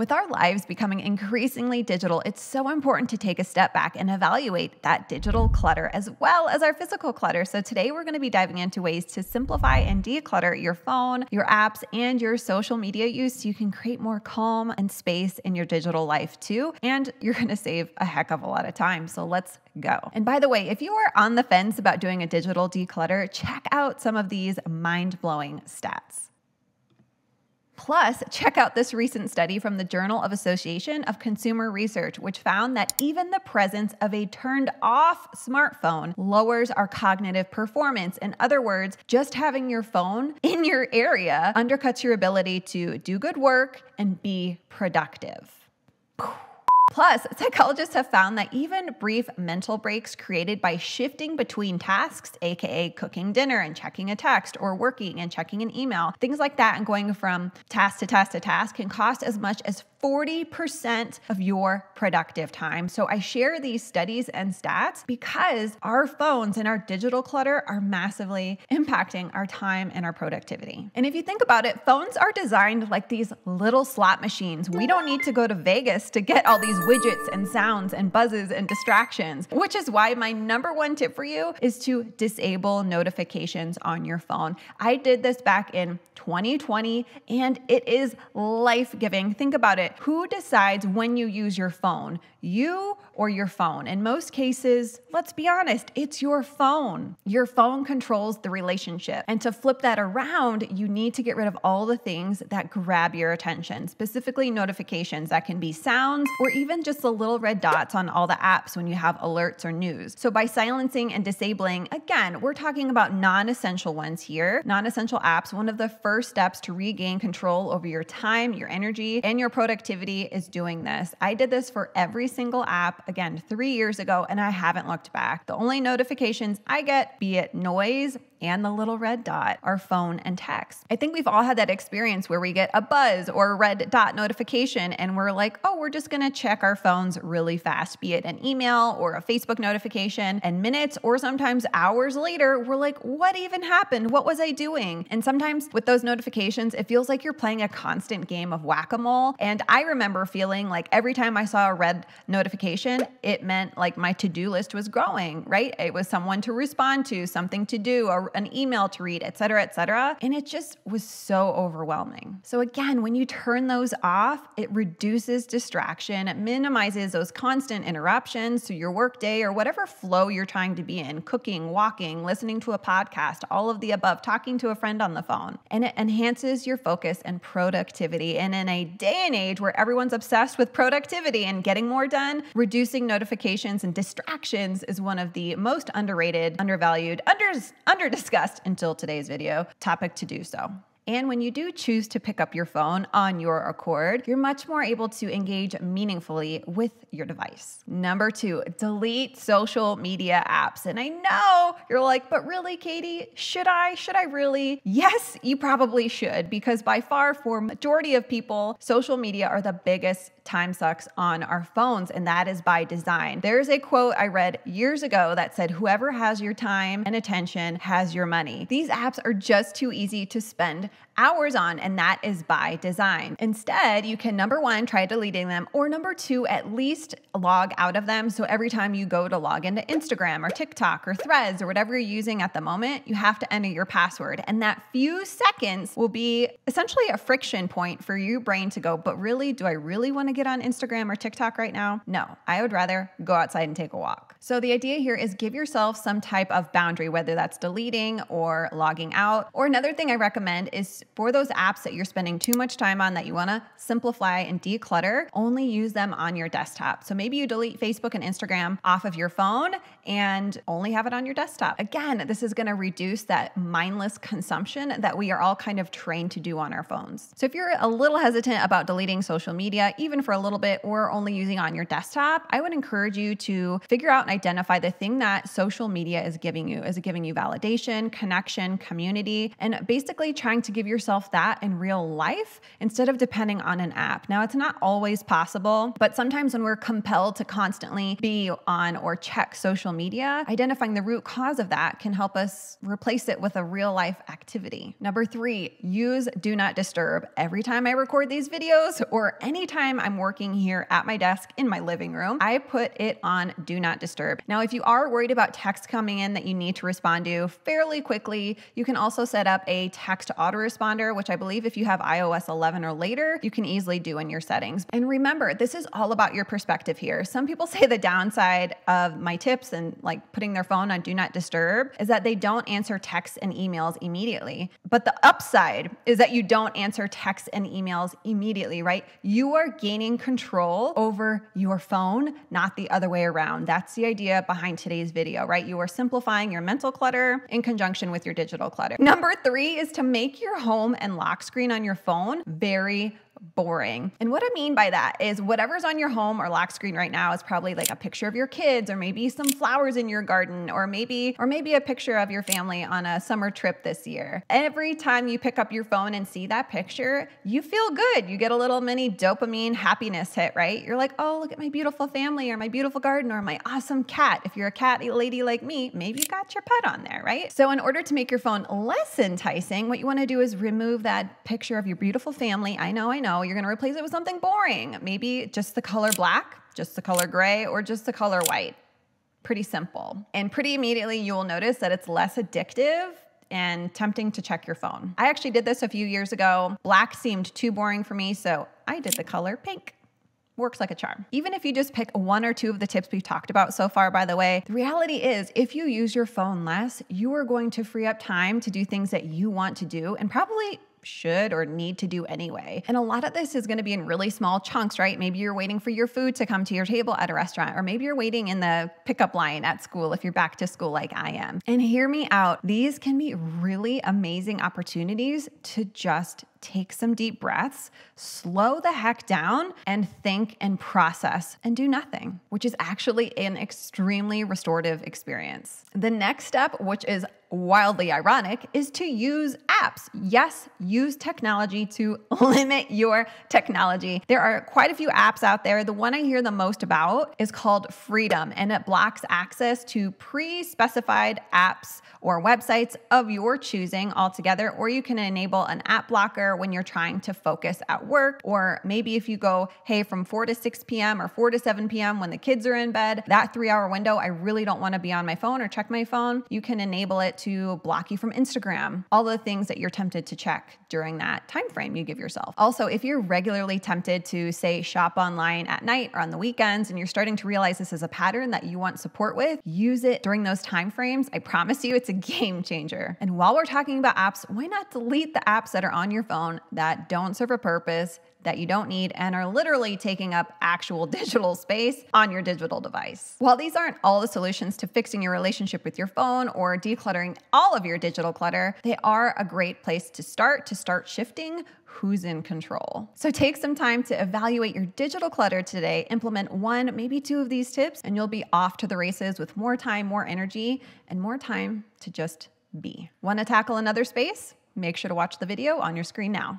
With our lives becoming increasingly digital, it's so important to take a step back and evaluate that digital clutter as well as our physical clutter. So, today we're going to be diving into ways to simplify and declutter your phone, your apps, and your social media use so you can create more calm and space in your digital life too. And you're going to save a heck of a lot of time. So, let's go. And by the way, if you are on the fence about doing a digital declutter, check out some of these mind blowing stats. Plus, check out this recent study from the Journal of Association of Consumer Research, which found that even the presence of a turned off smartphone lowers our cognitive performance. In other words, just having your phone in your area undercuts your ability to do good work and be productive. Plus, psychologists have found that even brief mental breaks created by shifting between tasks, aka cooking dinner and checking a text, or working and checking an email, things like that, and going from task to task to task can cost as much as 40% of your productive time. So I share these studies and stats because our phones and our digital clutter are massively impacting our time and our productivity. And if you think about it, phones are designed like these little slot machines. We don't need to go to Vegas to get all these widgets and sounds and buzzes and distractions, which is why my number one tip for you is to disable notifications on your phone. I did this back in 2020 and it is life giving. Think about it. Who decides when you use your phone? You or your phone? In most cases, let's be honest, it's your phone. Your phone controls the relationship. And to flip that around, you need to get rid of all the things that grab your attention, specifically notifications that can be sounds or even just the little red dots on all the apps when you have alerts or news. So by silencing and disabling, again, we're talking about non essential ones here, non essential apps. One of the first steps to regain control over your time, your energy, and your productivity is doing this. I did this for every single app, again, three years ago, and I haven't looked back. The only notifications I get, be it noise, and the little red dot are phone and text. I think we've all had that experience where we get a buzz or a red dot notification and we're like, oh, we're just gonna check our phones really fast, be it an email or a Facebook notification, and minutes or sometimes hours later, we're like, what even happened? What was I doing? And sometimes with those notifications, it feels like you're playing a constant game of whack a mole. And I remember feeling like every time I saw a red notification, it meant like my to do list was growing, right? It was someone to respond to, something to do, a an email to read, et cetera, et cetera. And it just was so overwhelming. So, again, when you turn those off, it reduces distraction, it minimizes those constant interruptions to your workday or whatever flow you're trying to be in cooking, walking, listening to a podcast, all of the above, talking to a friend on the phone. And it enhances your focus and productivity. And in a day and age where everyone's obsessed with productivity and getting more done, reducing notifications and distractions is one of the most underrated, undervalued, under, under discussed until today's video topic to do so. And when you do choose to pick up your phone on your accord, you're much more able to engage meaningfully with your device. Number two, delete social media apps. And I know you're like, but really, Katy, should I? Should I really? Yes, you probably should, because by far, for majority of people, social media are the biggest time sucks on our phones, and that is by design. There's a quote I read years ago that said, Whoever has your time and attention has your money. These apps are just too easy to spend hours on, and that is by design. Instead, you can number one, try deleting them, or number two, at least log out of them. So every time you go to log into Instagram or TikTok or threads or whatever you're using at the moment, you have to enter your password. And that few seconds will be essentially a friction point for your brain to go, but really, do I really want to get on Instagram or TikTok right now? No, I would rather go outside and take a walk. So the idea here is give yourself some type of boundary, whether that's deleting or logging out. Or another thing I recommend is for those apps that you're spending too much time on that you want to simplify and declutter, only use them on your desktop. So maybe you delete Facebook and Instagram off of your phone and only have it on your desktop. Again, this is going to reduce that mindless consumption that we are all kind of trained to do on our phones. So if you're a little hesitant about deleting social media, even for a little bit, or only using on your desktop, I would encourage you to figure out and identify the thing that social media is giving you. Is it giving you validation, connection, community, and basically trying to to give yourself that in real life instead of depending on an app. Now, it's not always possible, but sometimes when we're compelled to constantly be on or check social media, identifying the root cause of that can help us replace it with a real life activity. Number three, use do not disturb. Every time I record these videos or anytime I'm working here at my desk in my living room, I put it on do not disturb. Now, if you are worried about text coming in that you need to respond to fairly quickly, you can also set up a text autoresponder, which I believe if you have iOS 11 or later, you can easily do in your settings. And remember, this is all about your perspective here. Some people say the downside of my tips and like putting their phone on do not disturb is that they don't answer texts and emails immediately. But the upside is that you don't answer texts and emails immediately, right? You are gaining control over your phone, not the other way around. That's the idea behind today's video, right? You are simplifying your mental clutter in conjunction with your digital clutter. Number three is to make your home and lock screen on your phone very boring. And what I mean by that is whatever's on your home or lock screen right now is probably like a picture of your kids or maybe some flowers in your garden or maybe or maybe a picture of your family on a summer trip this year. Every time you pick up your phone and see that picture, you feel good. You get a little mini dopamine happiness hit, right? You're like, "Oh, look at my beautiful family or my beautiful garden or my awesome cat." If you're a cat lady like me, maybe you got your pet on there, right? So in order to make your phone less enticing, what you want to do is remove that picture of your beautiful family. I know, I know know, you're going to replace it with something boring. Maybe just the color black, just the color gray, or just the color white. Pretty simple. And pretty immediately, you will notice that it's less addictive and tempting to check your phone. I actually did this a few years ago. Black seemed too boring for me, so I did the color pink works like a charm. Even if you just pick one or two of the tips we've talked about so far, by the way, the reality is if you use your phone less, you are going to free up time to do things that you want to do and probably should or need to do anyway. And a lot of this is going to be in really small chunks, right? Maybe you're waiting for your food to come to your table at a restaurant, or maybe you're waiting in the pickup line at school if you're back to school like I am. And hear me out, these can be really amazing opportunities to just take some deep breaths, slow the heck down, and think and process and do nothing, which is actually an extremely restorative experience. The next step, which is wildly ironic, is to use apps. Yes, use technology to limit your technology. There are quite a few apps out there. The one I hear the most about is called Freedom, and it blocks access to pre specified apps or websites of your choosing altogether, or you can enable an app blocker when you're trying to focus at work, or maybe if you go, hey, from 4 to 6 p.m. or 4 to 7 p.m. when the kids are in bed, that three hour window, I really don't want to be on my phone or check my phone, you can enable it to block you from Instagram, all the things that you're tempted to check during that time frame you give yourself. Also, if you're regularly tempted to say shop online at night or on the weekends and you're starting to realize this is a pattern that you want support with, use it during those time frames. I promise you it's a game changer. And while we're talking about apps, why not delete the apps that are on your phone that don't serve a purpose? that you don't need and are literally taking up actual digital space on your digital device. While these aren't all the solutions to fixing your relationship with your phone or decluttering all of your digital clutter, they are a great place to start to start shifting who's in control. So take some time to evaluate your digital clutter today, implement one, maybe two of these tips, and you'll be off to the races with more time, more energy, and more time to just be. Want to tackle another space? Make sure to watch the video on your screen now.